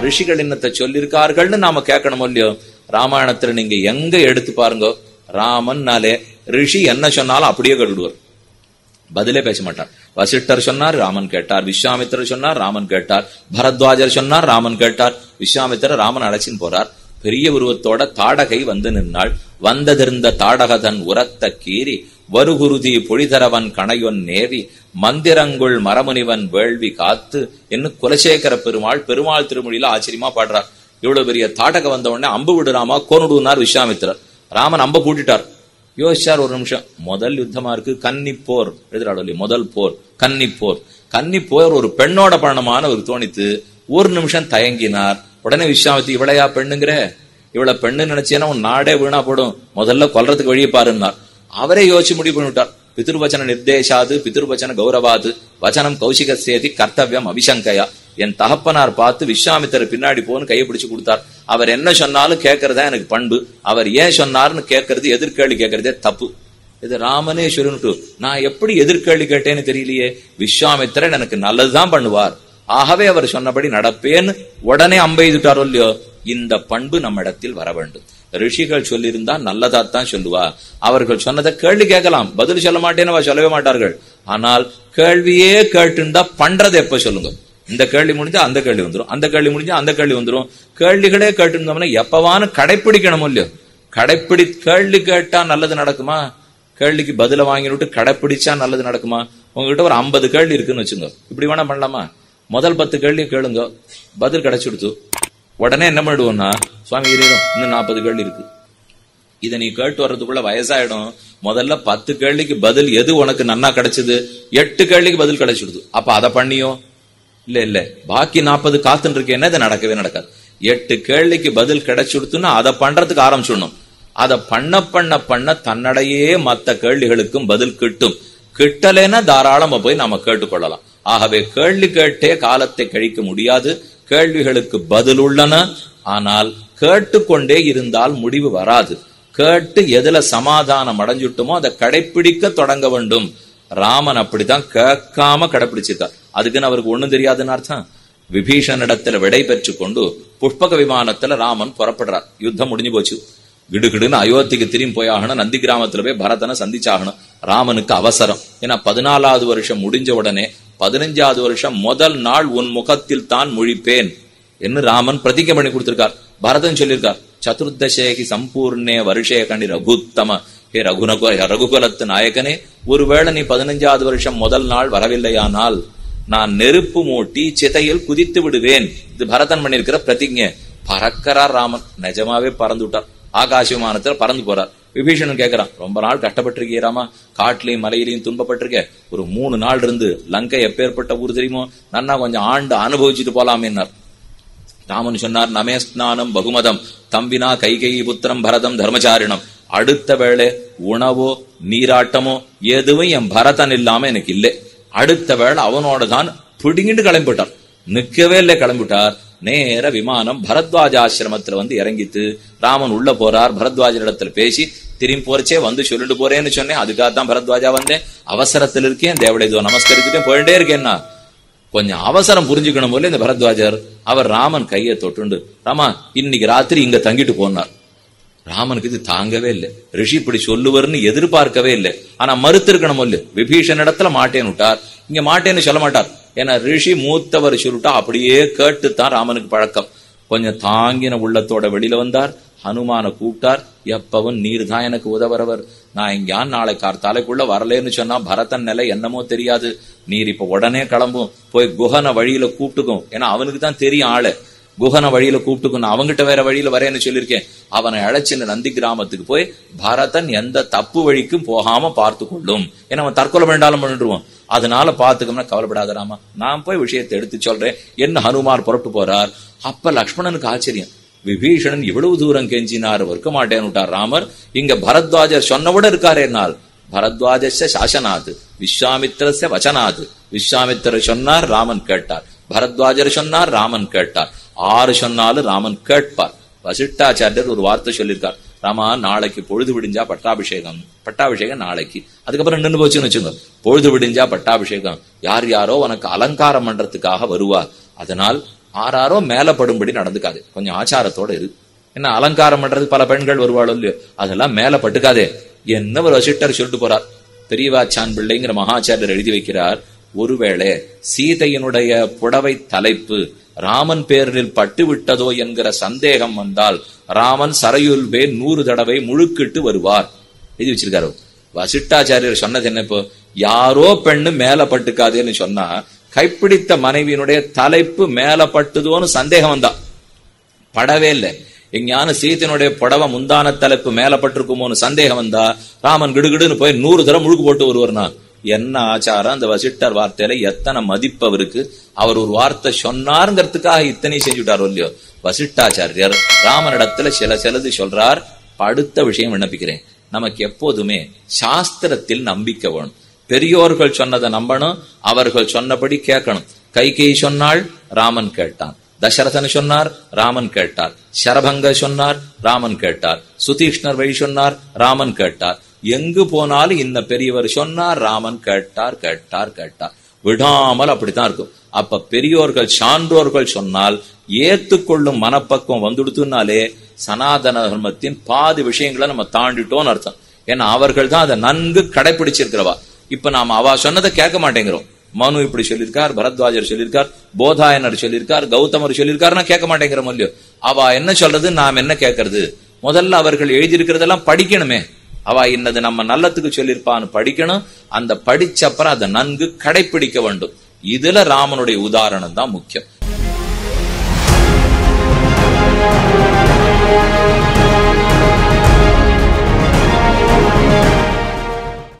ரிஷிகள் என்னத்தை சொல்லியிருக்கார்கள்னு நாம கேட்கணும் இல்லையோ? ராமாயணத்துல நீங்க எங்க எடுத்து பாருங்க? ராமன்னாலே ரிஷி என்ன சொன்னாலும் அப்படியே கருடுவார் பதிலே பேச மாட்டார். வசிஷ்டர் சொன்னார் ராமன் கேட்டார். விஸ்வாமித்திரர் சொன்னார் ராமன் கேட்டார். பரத்வாஜர் சொன்னார் ராமன் கேட்டார். விஸ்வாமித்திரர் ராமன் அழைச்சின்னு போறார். பெரிய உருவத்தோட தாடகை வந்து நின்னாள் வந்ததிருந்த தாடகதன் உரத்த கீறி வருகுருதி பொழிதரவன் கணையொன் நேவி மந்திரங்குள் மரமுனிவன் வேள்வி காத்து என்ன குலசேகர பெருமாள் பெருமாள் திருமொழியில ஆச்சரியமா பாடுறார். இவ்வளவு பெரிய தாடக வந்த உடனே அம்பு விடுறாமா கோனுடுனார் விஸ்வாமித்திரர். ராமன் அம்ப பூட்டிட்டார். யோசிச்சார் ஒரு நிமிஷம் முதல் யுத்தமா இருக்கு? கன்னி போர் எழுதுறாடோ முதல் போர் கன்னி போர் கன்னி போர் ஒரு பெண்ணோட பண்ணமான ஒரு தோணித்து ஒரு நிமிஷம் தயங்கினார். உடனே விஸ்வாமித்தி இவளையா பெண்ணுங்கிற? இவளை பெண்ணு நினைச்சேன்னா உன் நாடே வீணா போடும். முதல்ல கொல்றதுக்கு வழியை பாருன்னார். அவரே யோசிச்சு முடிவு பண்ணிவிட்டார். பிதிர்வச்சன நிர்தேசாது பிதிர்வச்சன கௌரவாது. வச்சனம் கௌசிக சேதி கர்த்தவியம் அபிசங்கையா. என் தகப்பனார் பார்த்து விஸ்வாமித்தர் பின்னாடி போன்னு கையை பிடிச்சு கொடுத்தார். அவர் என்ன சொன்னாலும் கேட்கறதா எனக்கு பண்பு. அவர் ஏன் சொன்னார்னு கேட்கறது எதிர்கேள்வி கேட்கறதே தப்பு. இது ராமனே சொல்லிட்டு நான் எப்படி எதிர்கேள்வி கேட்டேன்னு தெரியலையே? விஸ்வாமித்திரன் எனக்கு நல்லதுதான் பண்ணுவார். ஆகவே அவர் சொன்னபடி நடப்பேன்னு உடனே அம்பெய்துட்டாரோ இல்லையோ? இந்த பண்பு நம்ம இடத்தில் வர வேண்டும். ரிஷிகள் சொல்லியிருந்தா நல்லதா தான் சொல்லுவா. அவர்கள் சொன்னதை கேள்வி கேட்கலாம். பதில் சொல்ல மாட்டேன்னு சொல்லவே மாட்டார்கள். ஆனால் கேள்வியே கேட்டுண்டா பண்றதை எப்ப சொல்லுங்க? இந்த கேள்வி முடிஞ்சா அந்த கேள்வி வந்துடும் அந்த கேள்வி முடிஞ்சா அந்த கேள்வி வந்துடும் கேள்விகளே கேட்டுருந்தோம்னா எப்பவானு கடைப்பிடிக்கணும் இல்லையோ? கடைப்பிடி கேள்வி கேட்டா நல்லது நடக்குமா? கேள்விக்கு பதில வாங்கிட்டு கடைப்பிடிச்சா நல்லது நடக்குமா? உங்ககிட்ட ஒரு ஐம்பது கேள்வி இருக்குன்னு வச்சுங்க. இப்படி வேணா பண்ணலாமா? முதல் பத்து கேள்வி கேளுங்க. பதில் கிடைச்சிடுத்து. உடனே என்ன பண்ணிடுவோம்னா சுவாமி இன்னும் நாற்பது கேள்வி இருக்கு. இதை நீ கேட்டு வர்றதுக்குள்ள வயசாயிடும். முதல்ல பத்து கேள்விக்கு பதில் எது உனக்கு நன்னா கிடைச்சது? எட்டு கேள்விக்கு பதில் கிடைச்சிடுது. அப்ப அதை பண்ணியோ? இல்ல இல்ல. பாக்கி நாற்பது காத்துன்னு இருக்கேன்னா இது நடக்கவே நடக்காது. எட்டு கேள்விக்கு பதில் கிடைச்சிடுத்துன்னா அதை பண்றதுக்கு ஆரம்பிச்சிடணும். அதை பண்ண பண்ண பண்ண தன்னடையே மற்ற கேள்விகளுக்கும் பதில் கிட்டும். கிட்டலைன்னா தாராளமா போய் நாம கேட்டுக்கொள்ளலாம். ஆகவே கேள்வி கேட்டே காலத்தை கழிக்க முடியாது. கேள்விகளுக்கு பதில் உள்ளன. ஆனால் கேட்டுக்கொண்டே இருந்தால் முடிவு வராது. கேட்டு எதுல சமாதானம் அடைஞ்சுட்டுமோ அதை கடைப்பிடிக்க தொடங்க வேண்டும். ராமன் அப்படித்தான் கேட்காம கடைப்பிடிச்சிருக்கார். அதுக்குன்னு அவருக்கு ஒண்ணும் தெரியாதுன்னு அர்த்தம். விபீஷனிடத்துல விடை பெற்று கொண்டு புஷ்பக விமானத்துல ராமன் புறப்படுறார். யுத்தம் முடிஞ்சு போச்சு. கிடுகிடுன்னு அயோத்திக்கு திரும்பி போயாகணும் நந்தி கிராமத்துல போய் பரதனை சந்திச்சாகணும். ராமனுக்கு அவசரம். ஏன்னா பதினாலாவது வருஷம் முடிஞ்ச உடனே பதினஞ்சாவது வருஷம் முதல் நாள் உன் முகத்தில் தான் முழிப்பேன் என்று ராமன் பிரதிஜை பண்ணி கொடுத்திருக்கார். பரதன் சொல்லியிருக்கார். சதுர்தசேகி சம்பூர்ணே வருஷே கண்டி ரகுத்தம. ஹே ரகுநகு ரகுகுலத்து நாயகனே ஒருவேளை நீ பதினஞ்சாவது வருஷம் முதல் நாள் வரவில்லையானால் நான் நெருப்பு மூட்டி சிதையில் குதித்து விடுவேன். இது பரதன் பண்ணிருக்கிற பிரதிஜை. பறக்கிறார் ராமன். நிஜமாவே பறந்து விட்டார். ஆகாச விமானத்துல பறந்து போறார். விபீஷணன் கேட்கிறான் ரொம்ப நாள் கஷ்டப்பட்டிருக்கிய ராமா. காட்டுலயும் மலையிலையும் துன்பப்பட்டிருக்க. ஒரு மூணு நாள் இருந்து லங்கை எப்பேற்பட்ட ஊர் தெரியுமோ? நன்னா கொஞ்சம் ஆண்டு அனுபவிச்சுட்டு போலாமேன்னார் ராமன் சொன்னார் நமே ஸ்நானம் பகுமதம். தம்பினா கைகை புத்திரம் பரதம் தர்மச்சாரிணம். அடுத்த வேளை உணவோ நீராட்டமோ எதுவும் என் பரதன் இல்லாம எனக்கு இல்லை. அடுத்த வேளை அவனோட தான் பிடுங்கிட்டு கிளம்பிட்டார் நிக்கவே இல்லை கிளம்பிட்டார். நேர விமானம் பரத்வாஜ ஆசிரமத்துல வந்து இறங்கித்து ராமன் உள்ள போறார் பரத்வாஜர் இடத்துல பேசி திரும்பி போறச்சே வந்து சொல்லிட்டு போறேன்னு சொன்னேன். அதுக்காக தான் பரத்வாஜா வந்தேன். அவசரத்தில் இருக்கேன். தேவடை நமஸ்கரிச்சுட்டேன். போயிட்டே இருக்கேன்னா கொஞ்சம் அவசரம் புரிஞ்சுக்கணும் போல இந்த பரத்வாஜர் அவர் ராமன் கையை தொட்டுண்டு ராமா இன்னைக்கு ராத்திரி இங்க தங்கிட்டு போனார். ராமனுக்கு இது தாங்கவே இல்லை. ரிஷி இப்படி சொல்லுவர்னு எதிர்பார்க்கவே இல்லை. ஆனா மறுத்து இருக்கணும் இல்ல விபீஷன் இடத்துல மாட்டேன்னு விட்டார். இங்க மாட்டேன்னு சொல்ல மாட்டார். ஏன்னா ரிஷி மூத்தவர் சொல்லிட்டா அப்படியே கேட்டுத்தான் ராமனுக்கு பழக்கம். கொஞ்சம் தாங்கின உள்ளத்தோட வெளியில வந்தார் ஹனுமான கூப்பிட்டார் எப்பவும் நீர் தான் எனக்கு உதவுறவர். நான் எங்கேயான் நாளை கார்த்தாலைக்குள்ள வரலேன்னு சொன்னா பரதன் நிலை என்னமோ தெரியாது. நீர் இப்ப உடனே கிளம்பும். போய் குஹனை வழியில கூப்பிட்டுக்கும். ஏன்னா அவனுக்கு தான் தெரியும் ஆளு. குஹனை வழியில கூப்பிட்டுக்கணும் அவங்ககிட்ட வேற வழியில வரேன்னு சொல்லியிருக்கேன். அவனை அழைச்சின்னு நந்தி கிராமத்துக்கு போய் பரதன் எந்த தப்பு வழிக்கும் போகாம பார்த்து கொள்ளும் ஏன்னா அவன் தற்கொலை வேண்டாலும் பண்ணிடுவான். அதனால பாத்துக்கோம்னா கவலைப்படாத ராமா. நான் போய் விஷயத்தை எடுத்து சொல்றேன். என்ன ஹனுமார் புறப்பட்டு போறார்? அப்ப லக்ஷ்மணனுக்கு ஆச்சரியம். விபீஷணன் இவ்வளவு தூரம் கெஞ்சினார் இருக்க மாட்டேன்னு ராமர். இங்க பரத்வாஜர் சொன்னவிட இருக்காரே நாள் பரத்வாஜஸ்ய சாசனாது விஸ்வாமித்திரச வச்சனாது. விஸ்வாமித்திரர் சொன்னார் ராமன் கேட்டார். பரத்வாஜர் சொன்னார் ராமன் கேட்டார். ஆறு சொன்னாலும் ராமன் கேட்பார். வசிஷ்டாச்சாரியர் ஒரு வார்த்தை சொல்லியிருக்கார். ராமா நாளைக்கு பொழுது விடிஞ்சா பட்டாபிஷேகம். பட்டாபிஷேகம் நாளைக்கு. அதுக்கப்புறம் நின்று போச்சுன்னு வச்சுங்க பொழுது விடிஞ்சா பட்டாபிஷேகம். யார் யாரோ உனக்கு அலங்காரம் பண்றதுக்காக வருவா அதனால் ஆறாரோ மேல படும்படி நடந்துக்காது. கொஞ்சம் ஆச்சாரத்தோட இரு. என்ன அலங்காரம் பண்றது பல பெண்கள் வருவாளோ இல்லையோ? அதெல்லாம் மேல பட்டுக்காதே. என்ன ஒரு வசிட்டர் சொல்லிட்டு போறார். பெரியவாச்சான் பிள்ளைங்கிற மகாச்சாரியர் எழுதி வைக்கிறார். ஒருவேளை சீதையினுடைய புடவை தலைப்பு ராமன் பேரில் பட்டு விட்டதோ என்கிற சந்தேகம் வந்தால் ராமன் சரையுல் வே நூறு தடவை முழுக்கிட்டு வருவார். எழுதி வச்சிருக்காரு. வசிட்டாச்சாரியர் சொன்னது என்ன இப்போ? யாரோ பெண்ணு மேல பட்டுக்காதேன்னு சொன்னா கைப்பிடித்த மனைவியினுடைய தலைப்பு மேல பட்டுதோன்னு சந்தேகம் வந்தா. படவே இல்லை. எங்கேயான சீத்தனுடைய புடவை முந்தான தலைப்பு மேல பட்டிருக்குமோன்னு சந்தேகம் வந்தா ராமன் கிடுகிடுன்னு போய் நூறு தடவை முழுக்கு போட்டு வருவார்னா என்ன ஆச்சாரம்? அந்த வசிட்டர் வார்த்தையில எத்தனை மதிப்பு அவருக்கு? அவர் ஒரு வார்த்தை சொன்னாருங்கிறதுக்காக இத்தனையும் செஞ்சுட்டாரோ இல்லையோ? வசிட்டாச்சாரியர் ராமனிடத்துல சில சிலது சொல்றார். அடுத்த விஷயம் விண்ணப்பிக்கிறேன். நமக்கு எப்போதுமே சாஸ்திரத்தில் நம்பிக்கை வேணும். பெரியோர்கள் சொன்னதை நம்பணும் அவர்கள் சொன்னபடி கேட்கணும். கைகை சொன்னாள் ராமன் கேட்டான். தசரதன் சொன்னார் ராமன் கேட்டார். சரபங்க சொன்னார் ராமன் கேட்டார். சுதீஷ்ணர் வழி சொன்னார் ராமன் கேட்டார். எங்கு போனாலும் இந்த பெரியவர் சொன்னார் ராமன் கேட்டார் கேட்டார் கேட்டார். விடாமல் அப்படித்தான் இருக்கும். அப்ப பெரியோர்கள் சான்றோர்கள் சொன்னால் ஏத்துக்கொள்ளும் மனப்பக்குவம் வந்துடுத்துனாலே சனாதன தர்மத்தின் பாதி விஷயங்களை நம்ம தாண்டிட்டோம்னு அர்த்தம். ஏன்னா அவர்கள் தான் அதை நன்கு கடைபிடிச்சிருக்கிறவா இப்ப நாம அவ சொன்னதை கேட்க மாட்டேங்கிறோம். மனு இப்படி சொல்லியிருக்கார் பரத்வாஜர் சொல்லியிருக்கார் போதாயனர் சொல்லியிருக்கார் கௌதமர் சொல்லியிருக்காருன்னா கேட்க மாட்டேங்கிறோம் இல்லையோ. அவ என்ன சொல்றது நாம் என்ன கேட்கறது? முதல்ல அவர்கள் எழுதியிருக்கிறதெல்லாம் படிக்கணுமே. அவ இன்னது நம்ம நல்லத்துக்கு சொல்லியிருப்பான்னு படிக்கணும். அந்த படிச்சப்பறம் அதை நன்கு கடைபிடிக்க வேண்டும். இதுல ராமனுடைய உதாரணம் தான் முக்கியம்.